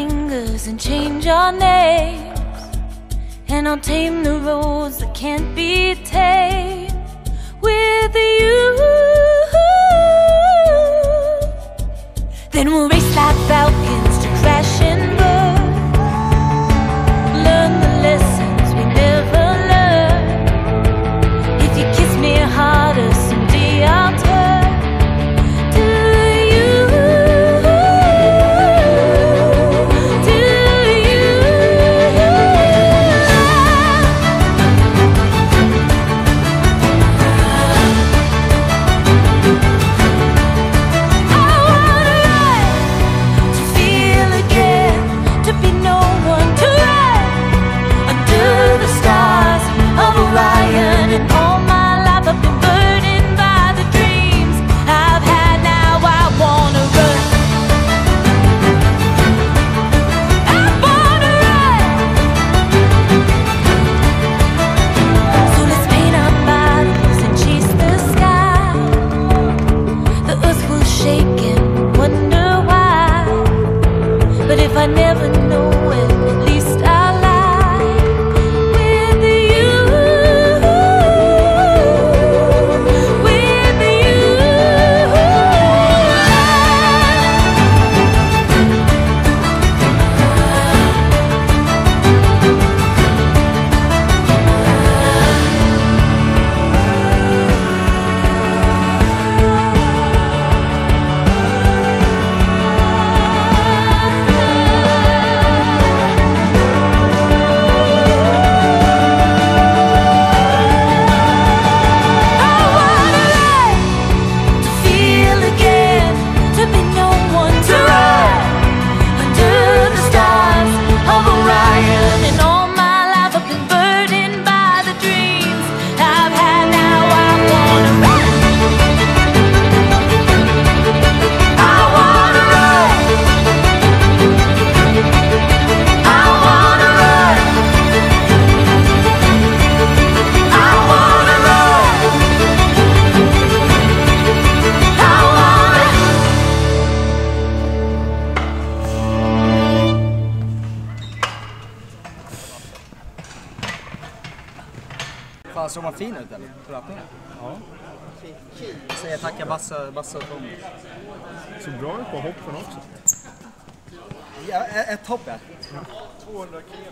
fingers and change our names. And I'll tame the roads that can't be tamed With you. Then we'll race like falcons to crash I never knew. Fan, såg man fin ut eller? På löpningen? Ja. Säger tacka Bassa, Bassa och Tommy. Så bra ut på hoppen också. Ja, ett hopp ja. 200 kilo.